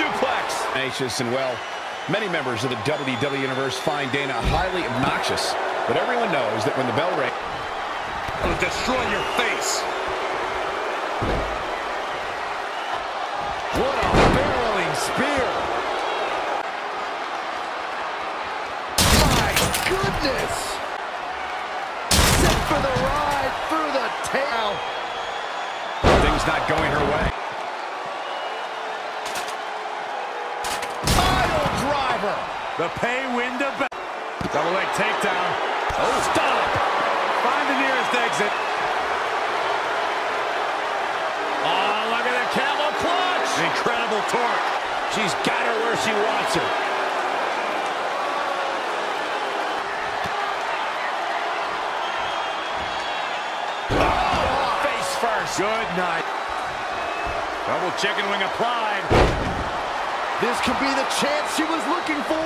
suplex. Tenacious and well, many members of the WWE Universe find Dana highly obnoxious. But everyone knows that when the bell rings... It'll destroy your face. What a barreling spear. My goodness. Set for the ride through the tail. Things not going her way. Driver. The pay window back. Double leg takedown. Oh, stop. Find the nearest exit. Oh, look at the camel clutch. Incredible torque. She's got her where she wants her. Oh, face first. Good night. Double chicken wing applied. This could be the chance she was looking for.